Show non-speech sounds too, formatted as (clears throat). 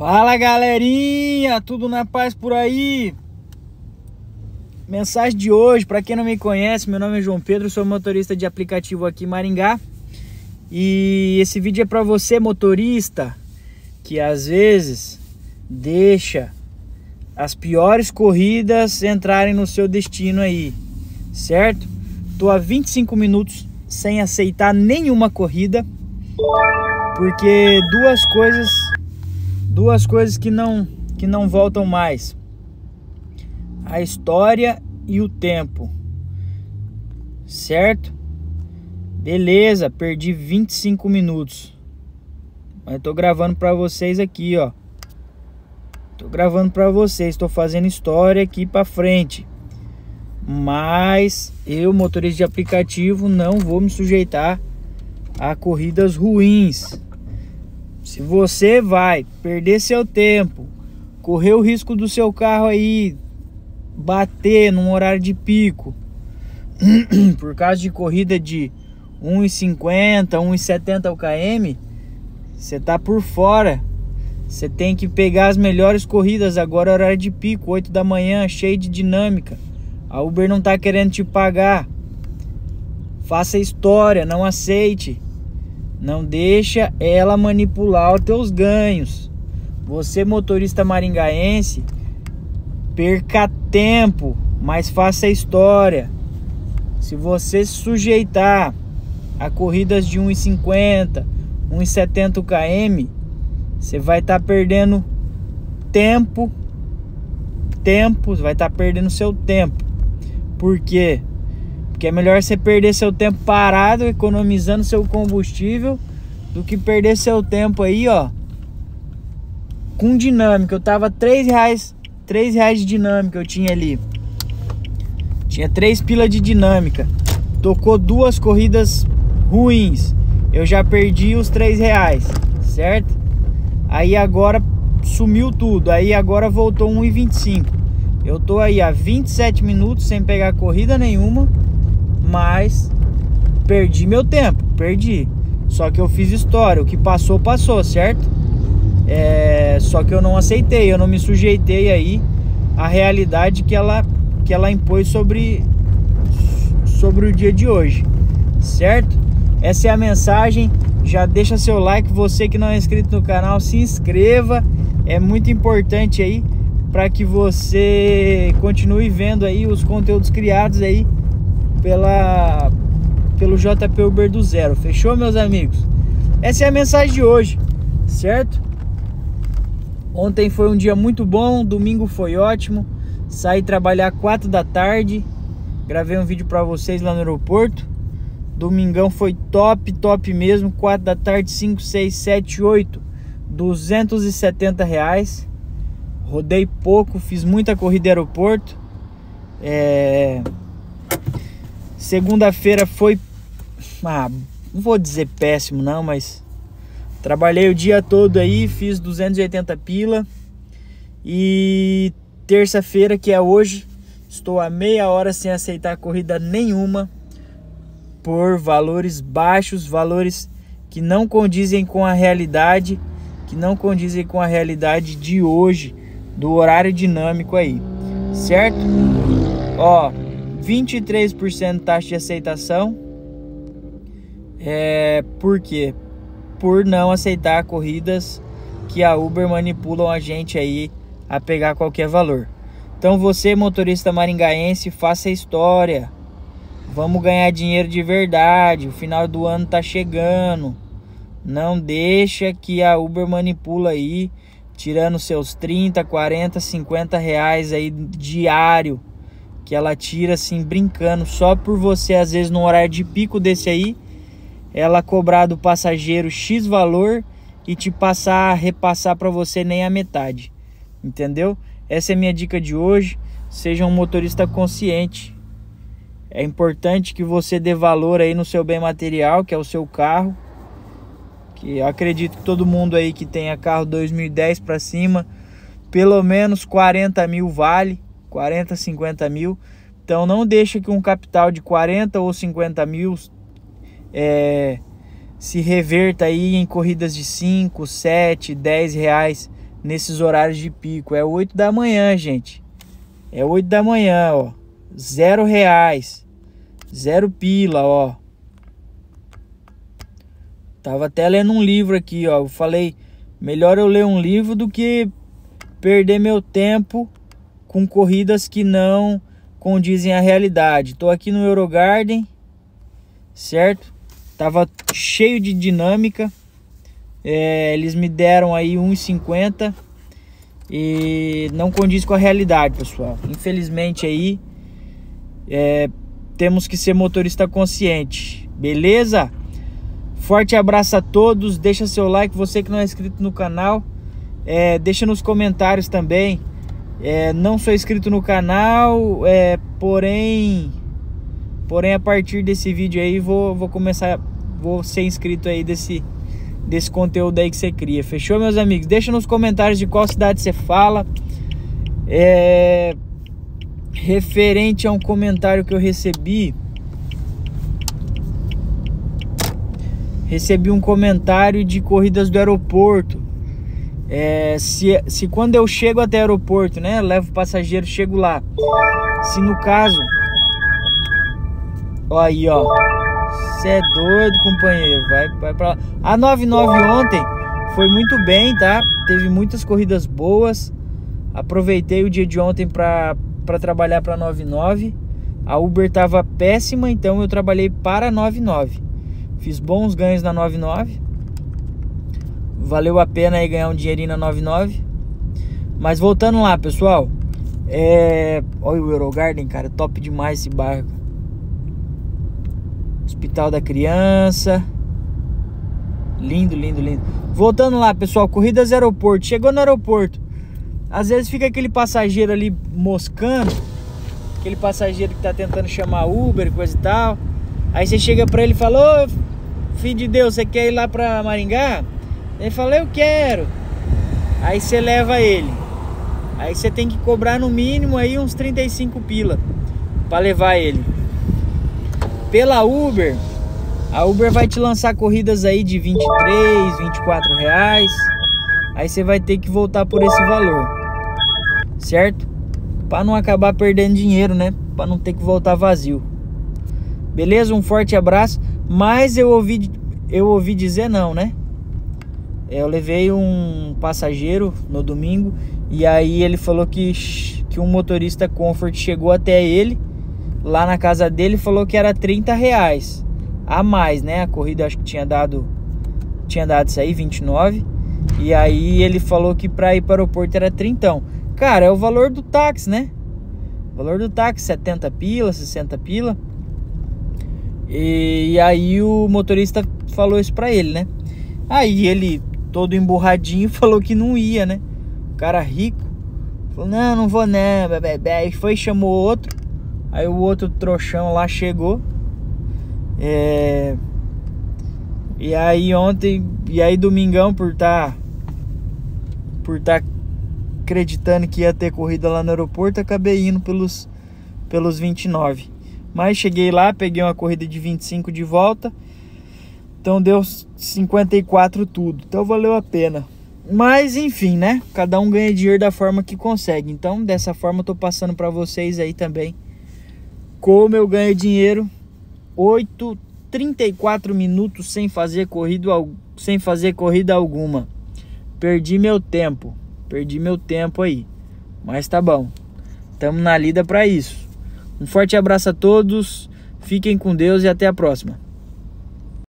Fala galerinha, tudo na paz por aí? Mensagem de hoje, para quem não me conhece, meu nome é João Pedro, sou motorista de aplicativo aqui em Maringá. E esse vídeo é para você motorista que às vezes deixa as piores corridas entrarem no seu destino aí, certo? Tô há 25 minutos sem aceitar nenhuma corrida, porque duas coisas duas coisas que não que não voltam mais. A história e o tempo. Certo? Beleza, perdi 25 minutos. Mas tô gravando para vocês aqui, ó. Tô gravando para vocês, tô fazendo história aqui para frente. Mas eu, motorista de aplicativo, não vou me sujeitar a corridas ruins. Se você vai perder seu tempo, correr o risco do seu carro aí bater num horário de pico, (clears throat) por causa de corrida de 1,50, 1,70 km, você tá por fora. Você tem que pegar as melhores corridas agora horário de pico, 8 da manhã, cheio de dinâmica. A Uber não tá querendo te pagar. Faça história, não aceite. Não deixa ela manipular os teus ganhos. Você motorista maringaense, perca tempo, mas faça história. Se você se sujeitar a corridas de 1,50, 1,70 km, você vai estar tá perdendo tempo, tempo, vai estar tá perdendo seu tempo. Por quê? Porque é melhor você perder seu tempo parado, economizando seu combustível, do que perder seu tempo aí, ó. Com dinâmica. Eu tava 3 reais, 3 reais de dinâmica eu tinha ali. Tinha 3 pilas de dinâmica. Tocou duas corridas ruins. Eu já perdi os 3 reais, certo? Aí agora sumiu tudo. Aí agora voltou 1,25. Eu tô aí há 27 minutos sem pegar corrida nenhuma mas perdi meu tempo, perdi. Só que eu fiz história, o que passou, passou, certo? É, só que eu não aceitei, eu não me sujeitei aí à realidade que ela, que ela impôs sobre, sobre o dia de hoje, certo? Essa é a mensagem. Já deixa seu like, você que não é inscrito no canal, se inscreva. É muito importante aí para que você continue vendo aí os conteúdos criados aí pela pelo JP Uber do Zero. Fechou, meus amigos? Essa é a mensagem de hoje, certo? Ontem foi um dia muito bom, domingo foi ótimo. Saí trabalhar 4 da tarde. Gravei um vídeo para vocês lá no aeroporto. Domingão foi top, top mesmo. 4 da tarde, 5, 6, 7, 8. 270 reais. Rodei pouco, fiz muita corrida aeroporto. É... Segunda-feira foi. Ah, não vou dizer péssimo, não, mas. Trabalhei o dia todo aí, fiz 280 pila. E terça-feira, que é hoje, estou a meia hora sem aceitar corrida nenhuma por valores baixos, valores que não condizem com a realidade, que não condizem com a realidade de hoje, do horário dinâmico aí, certo? Ó, 23% taxa de aceitação. É, por quê? Por não aceitar corridas que a Uber manipulam a gente aí a pegar qualquer valor. Então você, motorista maringaense, faça história. Vamos ganhar dinheiro de verdade. O final do ano tá chegando. Não deixa que a Uber manipula aí, tirando seus 30, 40, 50 reais aí diário que ela tira assim brincando só por você às vezes no horário de pico desse aí, ela cobrar do passageiro X valor e te passar repassar para você nem a metade. Entendeu? Essa é a minha dica de hoje. Seja um motorista consciente. É importante que você dê valor aí no seu bem material, que é o seu carro. Que eu acredito que todo mundo aí que tenha carro 2010 para cima, pelo menos 40 mil vale 40, 50 mil. Então não deixa que um capital de 40 ou 50 mil é, se reverta aí em corridas de 5, 7, 10 reais nesses horários de pico. É 8 da manhã, gente. É 8 da manhã, ó. Zero reais. Zero pila, ó. Tava até lendo um livro aqui, ó. Eu falei, melhor eu ler um livro do que perder meu tempo com corridas que não condizem à realidade. Tô aqui no Eurogarden, certo? Tava cheio de dinâmica. É, eles me deram aí 1,50 e não condiz com a realidade, pessoal. Infelizmente aí é, temos que ser motorista consciente, beleza? Forte abraço a todos, deixa seu like, você que não é inscrito no canal, é, deixa nos comentários também. É, não sou inscrito no canal, é, porém, porém a partir desse vídeo aí vou, vou começar, vou ser inscrito aí desse, desse conteúdo aí que você cria. Fechou, meus amigos? Deixa nos comentários de qual cidade você fala. É, referente a um comentário que eu recebi. Recebi um comentário de corridas do aeroporto. É, se, se quando eu chego até o aeroporto, né? Levo passageiro, chego lá. Se no caso. Ó aí, ó. Você é doido, companheiro. Vai, vai pra lá. A 99 ontem foi muito bem, tá? Teve muitas corridas boas. Aproveitei o dia de ontem para para trabalhar para 99. A Uber estava péssima, então eu trabalhei para 99. Fiz bons ganhos na 99. Valeu a pena aí ganhar um dinheirinho na 99. Mas voltando lá, pessoal. É... Olha o Eurogarden, cara. Top demais esse bairro. Hospital da Criança. Lindo, lindo, lindo. Voltando lá, pessoal. Corridas aeroporto. Chegou no aeroporto. Às vezes fica aquele passageiro ali moscando, aquele passageiro que tá tentando chamar Uber, coisa e tal. Aí você chega pra ele e fala: Ô, filho de Deus, você quer ir lá pra Maringá? Ele fala: Eu quero. Aí você leva ele. Aí você tem que cobrar no mínimo aí uns 35 pila para levar ele. Pela Uber, a Uber vai te lançar corridas aí de 23, 24 reais. Aí você vai ter que voltar por esse valor certo? Para não acabar perdendo dinheiro, né? Para não ter que voltar vazio. Beleza? Um forte abraço. Mas eu ouvi, eu ouvi dizer não, né? Eu levei um passageiro no domingo e aí ele falou que, que um motorista Comfort chegou até ele lá na casa dele falou que era 30 reais a mais, né? A corrida acho que tinha dado tinha dado isso aí, 29. E aí ele falou que para ir para o aeroporto era 30. Cara, é o valor do táxi, né? O valor do táxi, 70 pila, 60 pila. E, e aí o motorista falou isso pra ele, né? Aí ele, todo emburradinho, (laughs) falou que não ia, né? O cara rico. Falou, não, não vou bebê. Aí foi chamou outro. Aí o outro trouxão lá chegou. É... E aí ontem, e aí domingão por estar tá, por estar tá acreditando que ia ter corrida lá no aeroporto, acabei indo pelos, pelos 29. Mas cheguei lá, peguei uma corrida de 25 de volta. Então deu 54 tudo. Então valeu a pena. Mas enfim, né? Cada um ganha dinheiro da forma que consegue. Então dessa forma eu tô passando para vocês aí também como eu ganho dinheiro 8 34 minutos sem fazer corrida sem fazer corrida alguma. Perdi meu tempo. Perdi meu tempo aí. Mas tá bom. Tamo na lida para isso. Um forte abraço a todos. Fiquem com Deus e até a próxima.